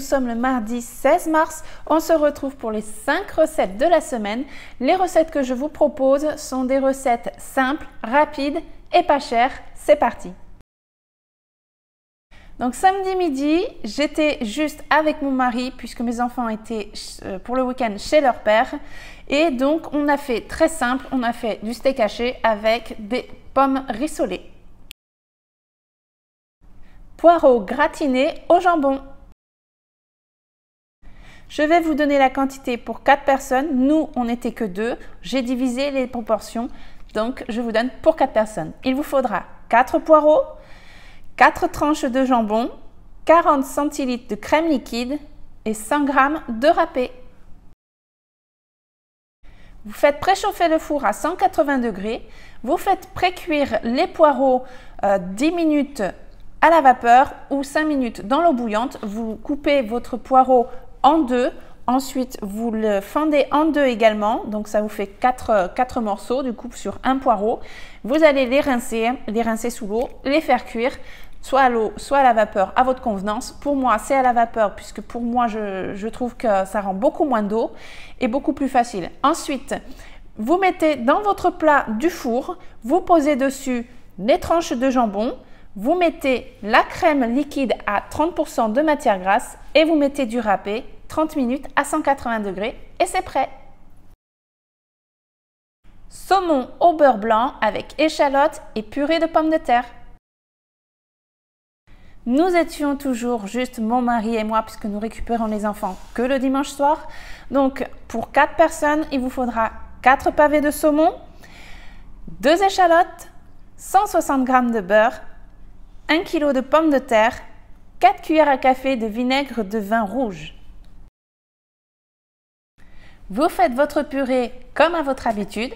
sommes le mardi 16 mars. On se retrouve pour les 5 recettes de la semaine. Les recettes que je vous propose sont des recettes simples, rapides et pas chères. C'est parti donc samedi midi, j'étais juste avec mon mari puisque mes enfants étaient euh, pour le week-end chez leur père. Et donc on a fait très simple, on a fait du steak haché avec des pommes rissolées. Poireaux gratinés au jambon. Je vais vous donner la quantité pour 4 personnes. Nous, on n'était que 2. J'ai divisé les proportions. Donc, je vous donne pour 4 personnes. Il vous faudra 4 poireaux, 4 tranches de jambon, 40 centilitres de crème liquide et 100 g de râpé. Vous faites préchauffer le four à 180 degrés. Vous faites précuire les poireaux 10 euh, minutes à la vapeur ou 5 minutes dans l'eau bouillante. Vous coupez votre poireau en deux. Ensuite, vous le fendez en deux également. Donc, ça vous fait 4, 4 morceaux du coup sur un poireau. Vous allez les rincer, les rincer sous l'eau, les faire cuire soit à l'eau, soit à la vapeur, à votre convenance. Pour moi, c'est à la vapeur, puisque pour moi, je, je trouve que ça rend beaucoup moins d'eau et beaucoup plus facile. Ensuite, vous mettez dans votre plat du four, vous posez dessus les tranches de jambon, vous mettez la crème liquide à 30% de matière grasse et vous mettez du râpé 30 minutes à 180 degrés et c'est prêt. Saumon au beurre blanc avec échalote et purée de pommes de terre. Nous étions toujours juste mon mari et moi puisque nous récupérons les enfants que le dimanche soir. Donc pour 4 personnes, il vous faudra 4 pavés de saumon, 2 échalotes, 160 g de beurre, 1 kg de pommes de terre, 4 cuillères à café de vinaigre de vin rouge. Vous faites votre purée comme à votre habitude.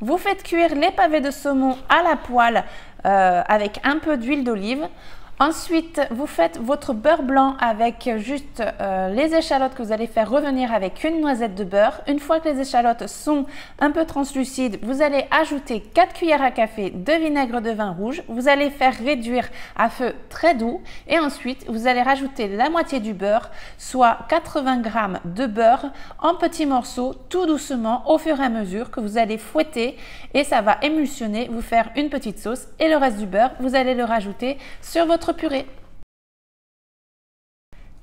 Vous faites cuire les pavés de saumon à la poêle euh, avec un peu d'huile d'olive. Ensuite, vous faites votre beurre blanc avec juste euh, les échalotes que vous allez faire revenir avec une noisette de beurre. Une fois que les échalotes sont un peu translucides, vous allez ajouter 4 cuillères à café de vinaigre de vin rouge. Vous allez faire réduire à feu très doux et ensuite vous allez rajouter la moitié du beurre, soit 80 g de beurre en petits morceaux tout doucement au fur et à mesure que vous allez fouetter et ça va émulsionner, vous faire une petite sauce et le reste du beurre, vous allez le rajouter sur votre purée.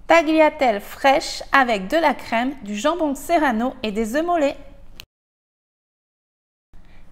Tagliatelle fraîche avec de la crème, du jambon serrano et des œufs mollets.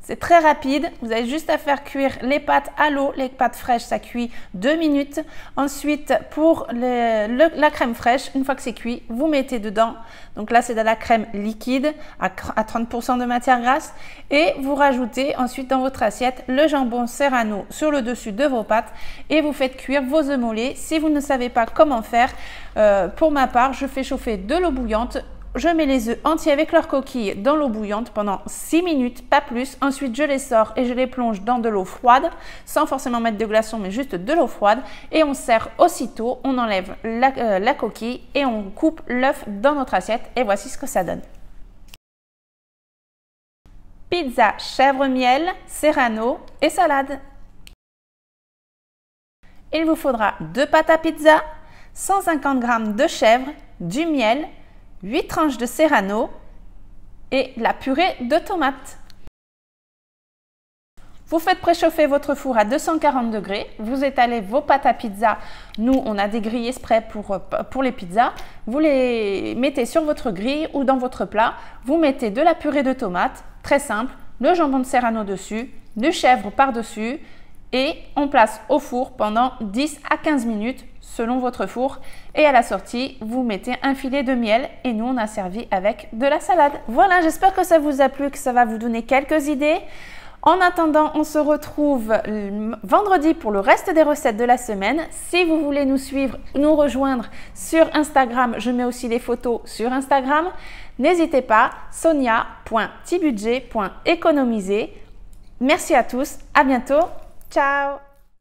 C'est très rapide. Vous avez juste à faire cuire les pâtes à l'eau. Les pâtes fraîches, ça cuit deux minutes. Ensuite, pour la crème fraîche, une fois que c'est cuit, vous mettez dedans. Donc là, c'est de la crème liquide à, 30% de matière grasse. Et vous rajoutez ensuite dans votre assiette le jambon serrano sur le dessus de vos pâtes. Et vous faites cuire vos œufs mollets. Si vous ne savez pas comment faire, euh, pour ma part, je fais chauffer de l'eau bouillante je mets les œufs entiers avec leur coquille dans l'eau bouillante pendant 6 minutes, pas plus. Ensuite, je les sors et je les plonge dans de l'eau froide, sans forcément mettre de glaçons, mais juste de l'eau froide. Et on sert aussitôt, on enlève la, euh, la coquille et on coupe l'œuf dans notre assiette. Et voici ce que ça donne. Pizza chèvre miel, serrano et salade. Il vous faudra deux pâtes à pizza, 150 g de chèvre, du miel, 8 tranches de serrano et la purée de tomates. Vous faites préchauffer votre four à 240 degrés. Vous étalez vos pâtes à pizza. Nous, on a des grilles pour, pour les pizzas. Vous les mettez sur votre grille ou dans votre plat. Vous mettez de la purée de tomates, très simple, le jambon de serrano dessus, du chèvre par-dessus et on place au four pendant 10 à 15 minutes selon votre four. Et à la sortie, vous mettez un filet de miel et nous, on a servi avec de la salade. Voilà, j'espère que ça vous a plu, que ça va vous donner quelques idées. En attendant, on se retrouve vendredi pour le reste des recettes de la semaine. Si vous voulez nous suivre, nous rejoindre sur Instagram, je mets aussi les photos sur Instagram. N'hésitez pas, sonia.tibudget.économiser. Merci à tous, à bientôt, Tchau!